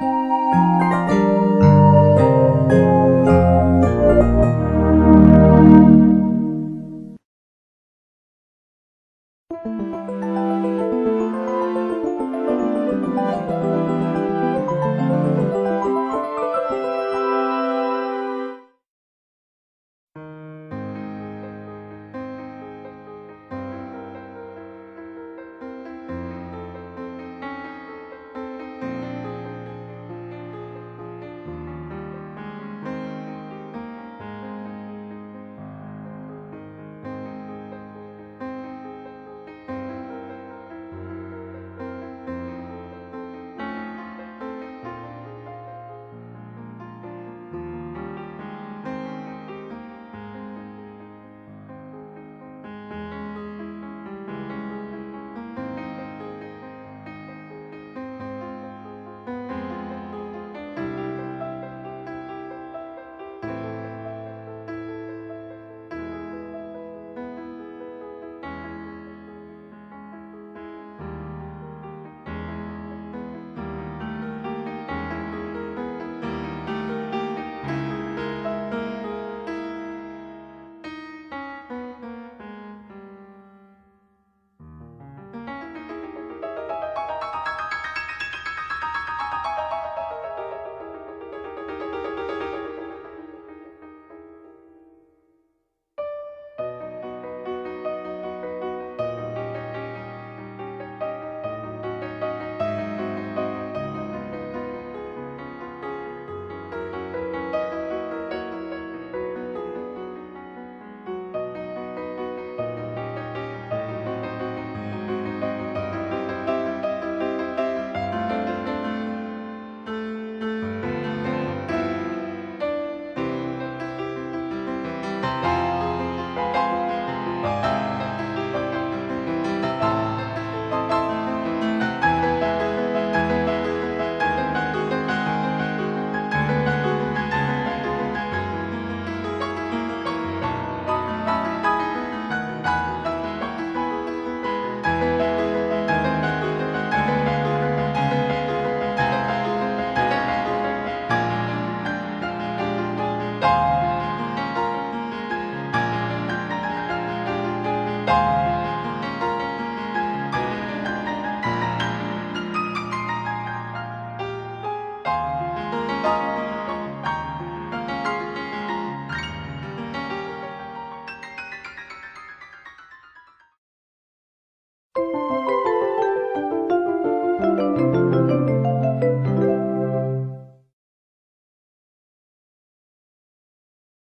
Música